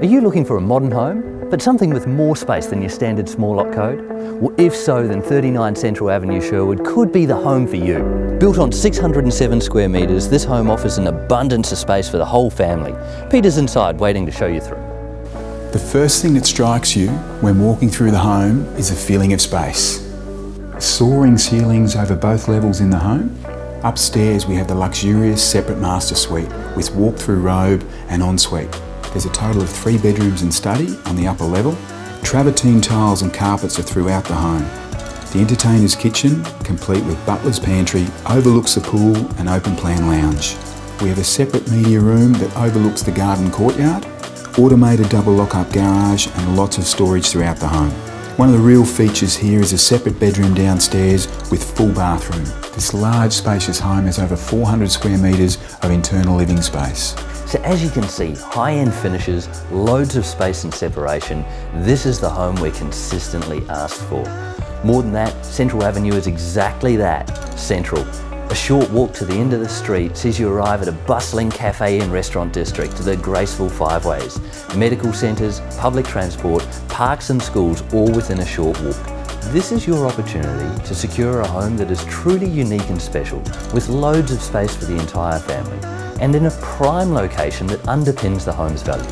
Are you looking for a modern home, but something with more space than your standard small lot code? Well, if so, then 39 Central Avenue Sherwood could be the home for you. Built on 607 square metres, this home offers an abundance of space for the whole family. Peter's inside waiting to show you through. The first thing that strikes you when walking through the home is a feeling of space. Soaring ceilings over both levels in the home. Upstairs we have the luxurious separate master suite with walk-through robe and ensuite. There's a total of three bedrooms and study on the upper level. Travertine tiles and carpets are throughout the home. The entertainer's kitchen, complete with butler's pantry, overlooks the pool and open plan lounge. We have a separate media room that overlooks the garden courtyard, automated double lock-up garage and lots of storage throughout the home. One of the real features here is a separate bedroom downstairs with full bathroom. This large spacious home has over 400 square metres of internal living space. So as you can see, high-end finishes, loads of space and separation, this is the home we're consistently asked for. More than that, Central Avenue is exactly that, central. A short walk to the end of the street sees you arrive at a bustling cafe and restaurant district, the Graceville Five Ways. Medical centres, public transport, parks and schools all within a short walk. This is your opportunity to secure a home that is truly unique and special, with loads of space for the entire family and in a prime location that underpins the home's value.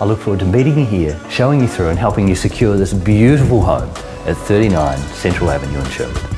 I look forward to meeting you here, showing you through and helping you secure this beautiful home at 39 Central Avenue in Sherwood.